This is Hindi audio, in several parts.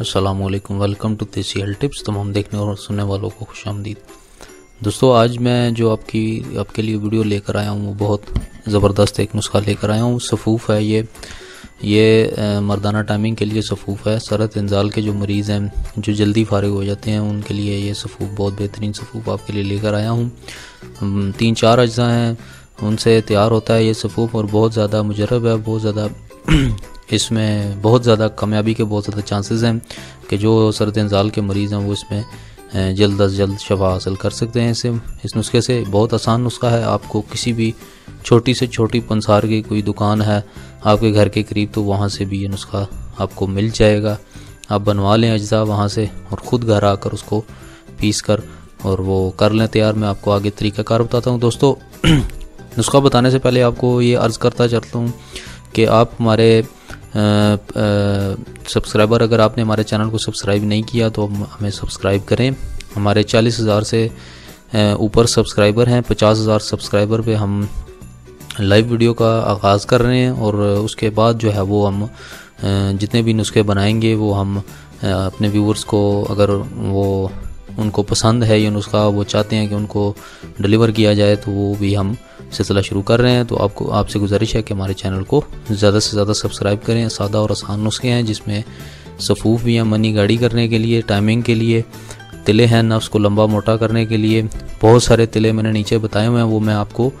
Aslam welcome to Desi health tips तमाम देखने और सुनने वालों को खुश आमदीद। दोस्तों, आज मैं जो आपकी, आपके लिए वीडियो लेकर आया हूँ, वो बहुत ज़बरदस्त एक नुस्खा लेकर आया हूँ। सफ़ूफ़ है ये। ये मर्दाना टाइमिंग के लिए सफ़ूफ़ है। सरत इंजाल के जो मरीज़ हैं, जो जल्दी फारग हो जाते हैं, उनके लिए ये सफ़ूफ़, बहुत बेहतरीन सफ़ूफ़ आपके लिए लेकर आया हूँ। तीन चार अज्जा हैं, उनसे तैयार होता है ये सफ़ूफ़ और बहुत ज़्यादा मुजरब है, बहुत ज़्यादा इसमें बहुत ज़्यादा कामयाबी के बहुत ज़्यादा चांसेस हैं कि जो सरद इंजाल के मरीज़ हैं वो इसमें जल्द अज जल्द शफा हासिल कर सकते हैं। इसे, इस नुस्खे से बहुत आसान नुस्खा है। आपको किसी भी छोटी से छोटी पंसार की कोई दुकान है आपके घर के करीब तो वहाँ से भी ये नुस्खा आपको मिल जाएगा। आप बनवा लें अज्जा वहाँ से और ख़ुद घर आकर उसको पीस कर और वो कर लें तैयार। मैं आपको आगे तरीक़ाकार बताता हूँ। दोस्तों, नुस्खा बताने से पहले आपको ये अर्ज़ करता चलता हूँ कि आप हमारे सब्सक्राइबर अगर आपने हमारे चैनल को सब्सक्राइब नहीं किया तो हमें सब्सक्राइब करें। हमारे चालीस हज़ार से ऊपर सब्सक्राइबर हैं। पचास हज़ार सब्सक्राइबर पे हम लाइव वीडियो का आगाज़ कर रहे हैं और उसके बाद जो है वो हम जितने भी नुस्खे बनाएँगे, वो हम अपने व्यूवर्स को अगर वो, उनको पसंद है ये नुस्खा, वो चाहते हैं कि उनको डिलीवर किया जाए तो वो भी हम सिलसिला शुरू कर रहे हैं तो आपको आपसे गुजारिश है कि हमारे चैनल को ज़्यादा से ज़्यादा सब्सक्राइब करें, सादा और आसान नुस्खे हैं, जिसमें सफ़ूफ भी हैं, मनी गाड़ी करने के लिए टाइमिंग के लिए, तिले हैं नफ्स को लंबा मोटा करने के लिए, बहुत सारे तिले मैंने नीचे बताए हुए हैं, वो मैं आपको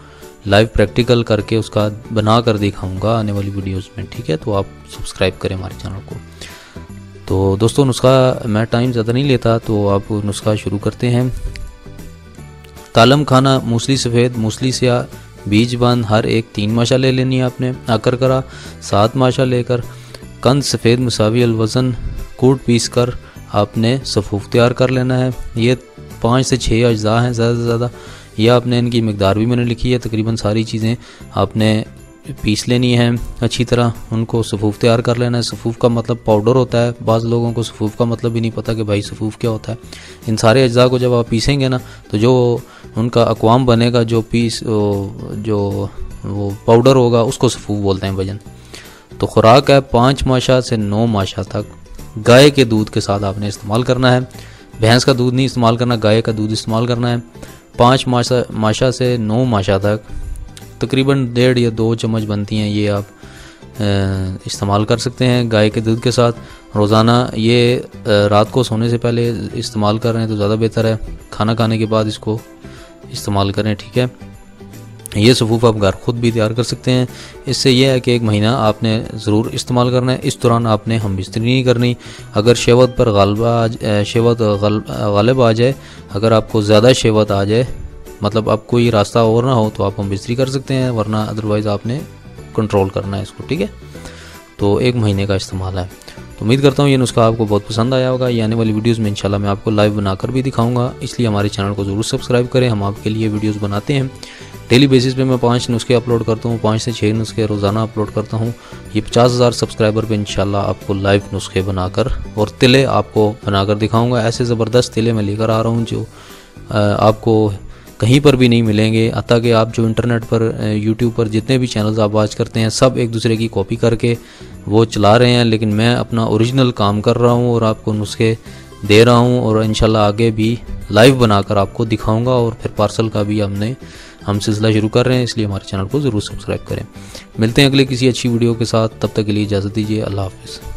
लाइव प्रैक्टिकल करके उसका बना कर दिखाऊँगा आने वाली वीडियोज़ में, ठीक है? तो आप सब्सक्राइब करें हमारे चैनल को। तो दोस्तों, नुस्खा मैं टाइम ज़्यादा नहीं लेता तो आप नुस्खा शुरू करते हैं। तालम खाना, मूसली सफ़ेद, मूसली स्याह, बीज बंद हर एक तीन माशा ले लेनी है आपने। आकर करा, सात माशा लेकर, कंद सफ़ेद मसावी अलवज़न, कूट पीस कर आपने सफूफ तैयार कर लेना है। ये पाँच से छः अज्जा हैं ज़्यादा से ज़्यादा। यह आपने इनकी मकदार भी मैंने लिखी है, तकरीबन सारी चीज़ें आपने पीस लेनी है, अच्छी तरह उनको सफूफ तैयार कर लेना है। सफूफ का मतलब पाउडर होता है। बाज़ लोगों को सफूफ का मतलब भी नहीं पता कि भाई सफूफ क्या होता है। इन सारे अज्जा को जब आप पीसेंगे ना तो जो उनका अकवाम बनेगा, जो पीस जो, वो पाउडर होगा, उसको सफूफ बोलते हैं भजन। तो खुराक है पाँच माशा से नौ माशा तक। गाय के दूध के साथ आपने इस्तेमाल करना है। भैंस का दूध नहीं इस्तेमाल करना, गाय का दूध इस्तेमाल करना है। पाँच माशा माशा से नौ माशा तक। तकरीबन डेढ़ या दो चम्मच बनती हैं, ये आप इस्तेमाल कर सकते हैं गाय के दूध के साथ। रोज़ाना ये रात को सोने से पहले इस्तेमाल कर रहे हैं तो ज़्यादा बेहतर है। खाना खाने के बाद इसको इस्तेमाल करें, ठीक है? ये सफूफ आप घर खुद भी तैयार कर सकते हैं। इससे यह है कि एक महीना आपने ज़रूर इस्तेमाल करना है। इस दौरान आपने हम बिस्तरी नहीं करनी। अगर शेवत पर गालबा शेवत गालब आ जाए, अगर आपको ज़्यादा शेवत आ जाए मतलब अब कोई रास्ता और ना हो तो आप हम बिस्तरी कर सकते हैं, वरना अदरवाइज़ आपने कंट्रोल करना है इसको, ठीक है? तो एक महीने का इस्तेमाल है। तो उम्मीद करता हूँ ये नुस्खा आपको बहुत पसंद आया होगा। ये आने वाली वीडियोज़ में इंशाल्लाह मैं आपको लाइव बनाकर भी दिखाऊँगा। इसलिए हमारे चैनल को ज़रूर सब्सक्राइब करें। हम आपके लिए वीडियोज़ बनाते हैं। डेली बेसिस पे मैं पाँच नुस्खे अपलोड करता हूँ, पाँच से छः नुस्खे रोज़ाना अपलोड करता हूँ। ये पचास हज़ार सब्सक्राइबर पे इंशाल्लाह आपको लाइव नुस्खे बनाकर और तिले आपको बनाकर दिखाऊँगा। ऐसे ज़बरदस्त तिले मैं लेकर आ रहा हूँ जो आपको कहीं पर भी नहीं मिलेंगे। अतः कि आप जो इंटरनेट पर यूट्यूब पर जितने भी चैनल्स आप वाच करते हैं, सब एक दूसरे की कॉपी करके वो चला रहे हैं। लेकिन मैं अपना ओरिजिनल काम कर रहा हूँ और आपको नुस्खे दे रहा हूँ और इन आगे भी लाइव बनाकर आपको दिखाऊँगा और फिर पार्सल का भी हमने, हम सिलसिला शुरू कर रहे हैं। इसलिए हमारे चैनल को ज़रूर सब्सक्राइब करें। मिलते हैं अगले किसी अच्छी वीडियो के साथ। तब तक के लिए इजाज़त दीजिए। अल्लाह हाफिज़।